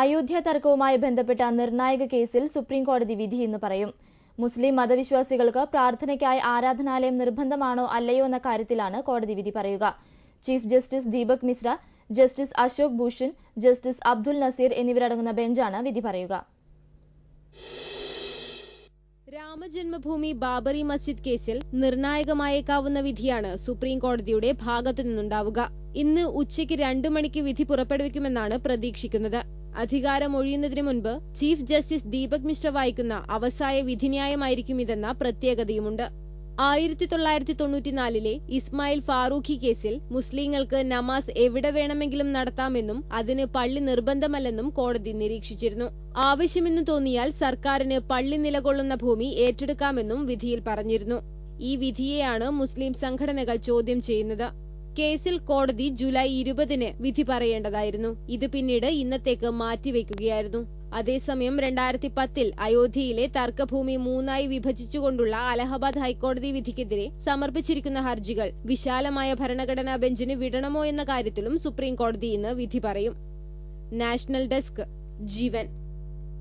അയോധ്യ തർക്കവുമായി ബന്ധപ്പെട്ട നിർണായക കേസിൽ സുപ്രീംകോടതി വിധി ഇന്ന് പറയും. മുസ്ലിം മതവിശ്വാസികൾക്ക് പ്രാർത്ഥനയ്ക്കായി ആരാധനാലയം നിർബന്ധമാണോ അല്ലയോ എന്ന കാര്യത്തിലാണ് കോടതി വിധി പറയുക. Chief justice Deepak Mishra justice Ashok Bhushan justice Abdul Nazeer എന്നിവരടങ്ങുന്ന ബെഞ്ചാണ് വിധി പറയുക. രാമജന്മഭൂമി ബാബറി മസ്ജിദ് കേസിൽ നിർണായകമായേക്കാവുന്ന വിധിയാണ് സുപ്രീം കോടതിയുടെ ഭാഗത്തു നിന്നുണ്ടാവുക ഇന്ന് ഉച്ചയ്ക്ക് രണ്ടു മണിക്ക് വിധി പുറപ്പെടുവിക്കുമെന്നാണ് പ്രതീക്ഷിക്കുന്നത്. അധികാരം ഒഴിയുന്നതിനു മുൻപ് ചീഫ് ജസ്റ്റിസ് ദീപക് മിശ്ര വായിക്കുന്ന അവസായ വിധിന്യായമായിരിക്കും ഇതെന്ന പ്രത്യേകതയുമുണ്ട്. ആയിരത്തി തൊള്ളായിരത്തി തൊണ്ണൂറ്റിനാലിലെ ഇസ്മായിൽ ഫാറൂഖി കേസിൽ മുസ്ലിങ്ങൾക്ക് നമാസ് എവിടെ വേണമെങ്കിലും നടത്താമെന്നും അതിന് പള്ളി നിർബന്ധമല്ലെന്നും കോടതി നിരീക്ഷിച്ചിരുന്നു. ആവശ്യമെന്ന് തോന്നിയാൽ സർക്കാരിന് പള്ളി നിലകൊള്ളുന്ന ഭൂമി ഏറ്റെടുക്കാമെന്നും വിധിയിൽ പറഞ്ഞിരുന്നു. ഈ വിധിയെയാണ് മുസ്ലിം സംഘടനകൾ ചോദ്യം ചെയ്യുന്നത്. കേസിൽ കോടതി ജൂലൈ ഇരുപതിന് വിധി പറയേണ്ടതായിരുന്നു. ഇത് പിന്നീട് ഇന്നത്തേക്ക് മാറ്റിവെക്കുകയായിരുന്നു. അതേസമയം രണ്ടായിരത്തി പത്തിൽ അയോധ്യയിലെ തർക്കഭൂമി മൂന്നായി വിഭജിച്ചുകൊണ്ടുള്ള അലഹബാദ് ഹൈക്കോടതി വിധിക്കെതിരെ സമർപ്പിച്ചിരിക്കുന്ന ഹർജികൾ വിശാലമായ ഭരണഘടനാ ബെഞ്ചിന് വിടണമോ എന്ന കാര്യത്തിലും സുപ്രീം കോടതി ഇന്ന് വിധി പറയും. National desk Jeevan.